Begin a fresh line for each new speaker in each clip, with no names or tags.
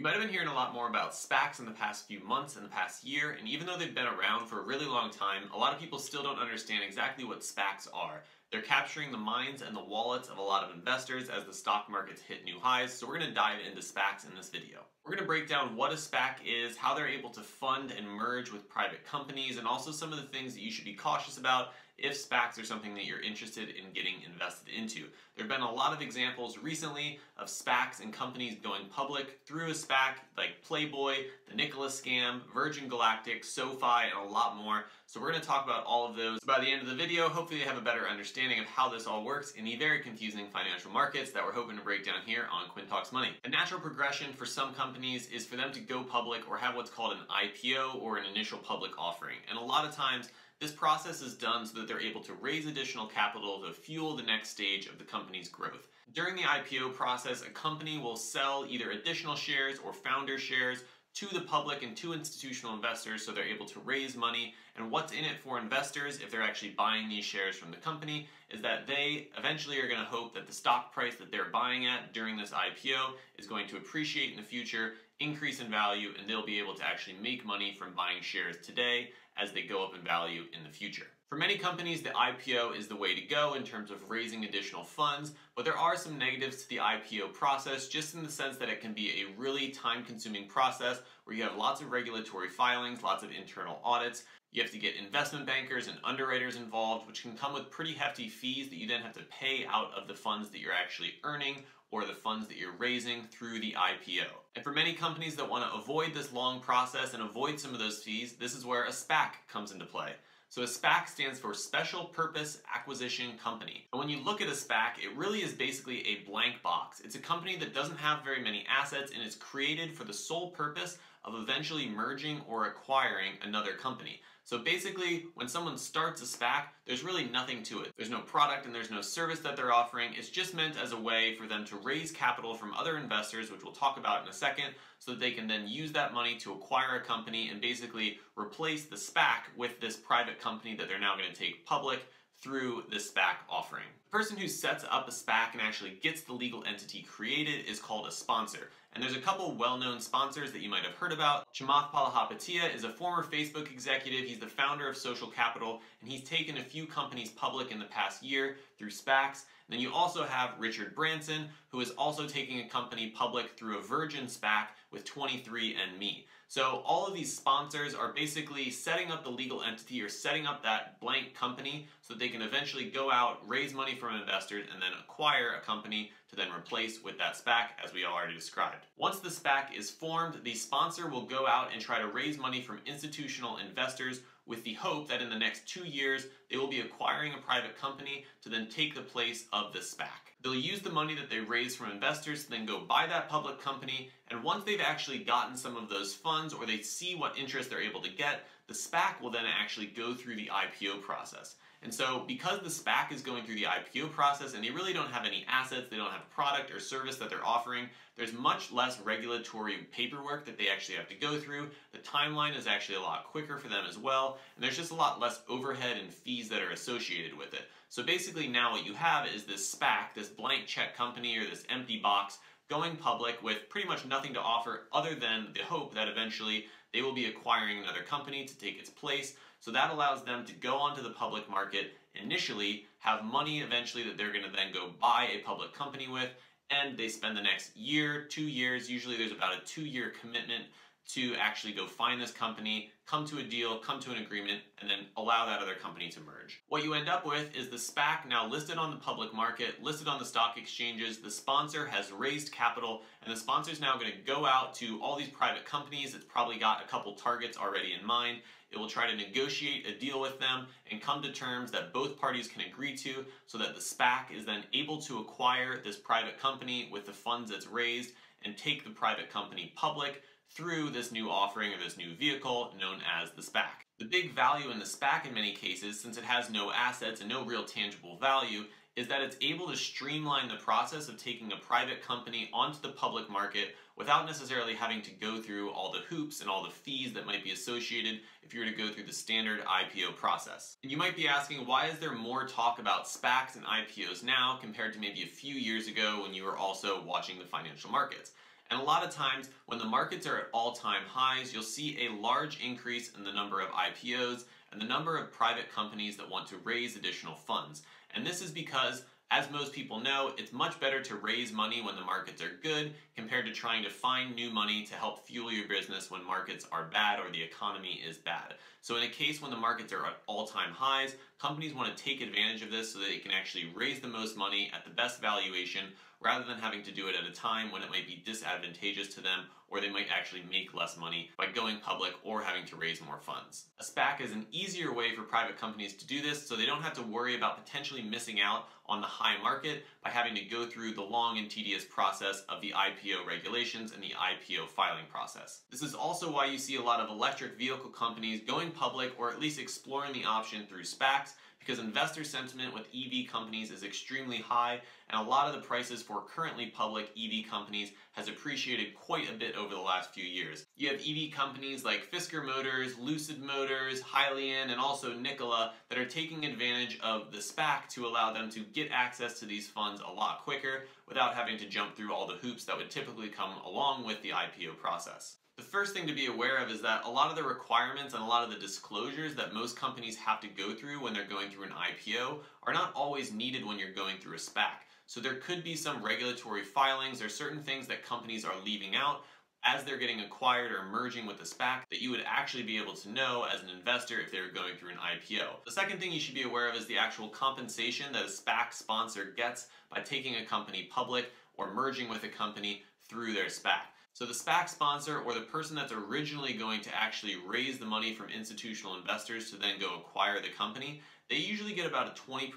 You might have been hearing a lot more about SPACs in the past few months and the past year, and even though they've been around for a really long time, a lot of people still don't understand exactly what SPACs are. They're capturing the minds and the wallets of a lot of investors as the stock markets hit new highs, so we're going to dive into SPACs in this video. We're going to break down what a SPAC is, how they're able to fund and merge with private companies, and also some of the things that you should be cautious about if SPACs are something that you're interested in getting invested into. There have been a lot of examples recently of SPACs and companies going public through a SPAC, like Playboy, the Nikola's scam, Virgin Galactic, SoFi, and a lot more. So we're going to talk about all of those. By the end of the video, hopefully you have a better understanding of how this all works in the very confusing financial markets that we're hoping to break down here on Quinn Talks Money. A natural progression for some companies is for them to go public or have what's called an IPO or an initial public offering. And a lot of times this process is done so that they're able to raise additional capital to fuel the next stage of the company's growth. During the IPO process, a company will sell either additional shares or founder shares to the public and to institutional investors so they're able to raise money. And what's in it for investors if they're actually buying these shares from the company is that they eventually are going to hope that the stock price that they're buying at during this IPO is going to appreciate in the future, increase in value, and they'll be able to actually make money from buying shares today as they go up in value in the future. For many companies, the IPO is the way to go in terms of raising additional funds, but there are some negatives to the IPO process just in the sense that it can be a really time consuming process where you have lots of regulatory filings, lots of internal audits. You have to get investment bankers and underwriters involved, which can come with pretty hefty fees that you then have to pay out of the funds that you're actually earning or the funds that you're raising through the IPO. And for many companies that want to avoid this long process and avoid some of those fees, this is where a SPAC comes into play. So a SPAC stands for Special Purpose Acquisition Company. And when you look at a SPAC, it really is basically a blank box. It's a company that doesn't have very many assets and is created for the sole purpose of eventually merging or acquiring another company. So basically, when someone starts a SPAC, there's really nothing to it. There's no product and there's no service that they're offering. It's just meant as a way for them to raise capital from other investors, which we'll talk about in a second, so that they can then use that money to acquire a company and basically replace the SPAC with this private company that they're now going to take public through the SPAC offering. The person who sets up a SPAC and actually gets the legal entity created is called a sponsor. And there's a couple well-known sponsors that you might have heard about. Chamath Palihapitiya is a former Facebook executive. He's the founder of Social Capital, and he's taken a few companies public in the past year through SPACs. Then you also have Richard Branson, who is also taking a company public through a Virgin SPAC with 23andMe. So all of these sponsors are basically setting up the legal entity or setting up that blank company so that they can eventually go out, raise money from investors, and then acquire a company to then replace with that SPAC as we already described. Once the SPAC is formed, the sponsor will go out and try to raise money from institutional investors with the hope that in the next two years, they will be acquiring a private company to then take the place of the SPAC. They'll use the money that they raise from investors to then go buy that public company, and once they've actually gotten some of those funds or they see what interest they're able to get, the SPAC will then actually go through the IPO process. And so because the SPAC is going through the IPO process and they really don't have any assets, they don't have a product or service that they're offering, there's much less regulatory paperwork that they actually have to go through. The timeline is actually a lot quicker for them as well, and there's just a lot less overhead and fees that are associated with it. So basically now what you have is this SPAC, this blank check company or this empty box going public with pretty much nothing to offer other than the hope that eventually they will be acquiring another company to take its place. So that allows them to go onto the public market initially, have money eventually that they're going to then go buy a public company with, and they spend the next year, two years, usually there's about a two year commitment to actually go find this company, come to a deal, come to an agreement, and then allow that other company to merge. What you end up with is the SPAC now listed on the public market, listed on the stock exchanges, the sponsor has raised capital, and the sponsor is now going to go out to all these private companies. It's probably got a couple targets already in mind. It will try to negotiate a deal with them and come to terms that both parties can agree to so that the SPAC is then able to acquire this private company with the funds it's raised and take the private company public through this new offering or this new vehicle known as the SPAC. The big value in the SPAC in many cases, since it has no assets and no real tangible value, is that it's able to streamline the process of taking a private company onto the public market without necessarily having to go through all the hoops and all the fees that might be associated if you were to go through the standard IPO process. And you might be asking, why is there more talk about SPACs and IPOs now compared to maybe a few years ago when you were also watching the financial markets? And a lot of times, when the markets are at all time highs, you'll see a large increase in the number of IPOs and the number of private companies that want to raise additional funds. And this is because as most people know, it's much better to raise money when the markets are good compared to trying to find new money to help fuel your business when markets are bad or the economy is bad. So in a case when the markets are at all-time highs, companies want to take advantage of this so that they can actually raise the most money at the best valuation rather than having to do it at a time when it might be disadvantageous to them or they might actually make less money by going public or having to raise more funds. A SPAC is an easier way for private companies to do this so they don't have to worry about potentially missing out on the high market by having to go through the long and tedious process of the IPO regulations and the IPO filing process. This is also why you see a lot of electric vehicle companies going public or at least exploring the option through SPACs because investor sentiment with EV companies is extremely high and a lot of the prices for currently public EV companies has appreciated quite a bit over the last few years. You have EV companies like Fisker Motors, Lucid Motors, Hyliion, and also Nikola that are taking advantage of the SPAC to allow them to get access to these funds a lot quicker without having to jump through all the hoops that would typically come along with the IPO process. The first thing to be aware of is that a lot of the requirements and a lot of the disclosures that most companies have to go through when they're going through an IPO are not always needed when you're going through a SPAC. So there could be some regulatory filings or certain things that companies are leaving out as they're getting acquired or merging with the SPAC that you would actually be able to know as an investor if they were going through an IPO. The second thing you should be aware of is the actual compensation that a SPAC sponsor gets by taking a company public or merging with a company through their SPAC. So the SPAC sponsor or the person that's originally going to actually raise the money from institutional investors to then go acquire the company, they usually get about a 20%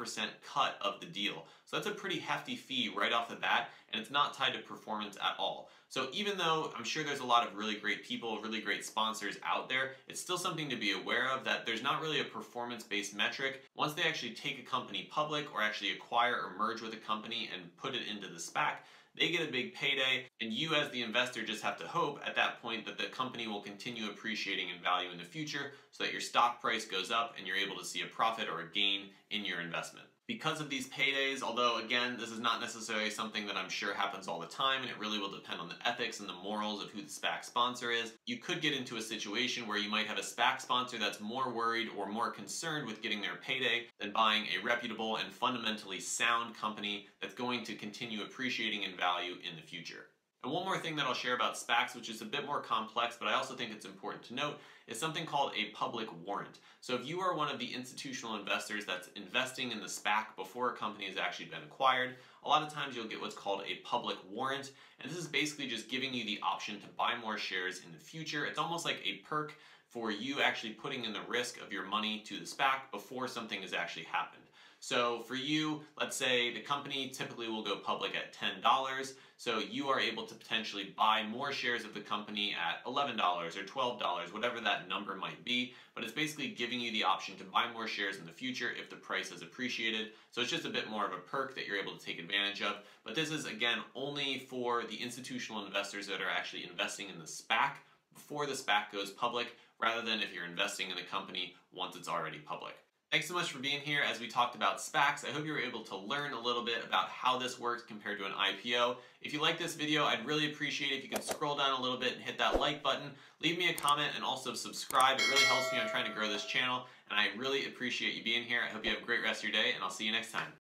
cut of the deal. So that's a pretty hefty fee right off the bat, and it's not tied to performance at all. So even though I'm sure there's a lot of really great people, really great sponsors out there, it's still something to be aware of that there's not really a performance-based metric. Once they actually take a company public or actually acquire or merge with a company and put it into the SPAC, they get a big payday, and you as the investor just have to hope at that point that the company will continue appreciating in value in the future so that your stock price goes up and you're able to see a profit or a gain in your investment because of these paydays, although again, this is not necessarily something that I'm sure happens all the time and it really will depend on the ethics and the morals of who the SPAC sponsor is, you could get into a situation where you might have a SPAC sponsor that's more worried or more concerned with getting their payday than buying a reputable and fundamentally sound company that's going to continue appreciating in value in the future. And one more thing that I'll share about SPACs, which is a bit more complex, but I also think it's important to note, is something called a public warrant. So if you are one of the institutional investors that's investing in the SPAC before a company has actually been acquired, a lot of times you'll get what's called a public warrant. And this is basically just giving you the option to buy more shares in the future. It's almost like a perk for you actually putting in the risk of your money to the SPAC before something has actually happened. So for you, let's say the company typically will go public at $10. So you are able to potentially buy more shares of the company at $11 or $12, whatever that number might be. But it's basically giving you the option to buy more shares in the future if the price has appreciated. So it's just a bit more of a perk that you're able to take advantage of. But this is again only for the institutional investors that are actually investing in the SPAC before the SPAC goes public rather than if you're investing in the company once it's already public. Thanks so much for being here as we talked about SPACs. I hope you were able to learn a little bit about how this works compared to an IPO. If you like this video, I'd really appreciate it if you could scroll down a little bit and hit that like button. Leave me a comment and also subscribe. It really helps me on trying to grow this channel, and I really appreciate you being here. I hope you have a great rest of your day, and I'll see you next time.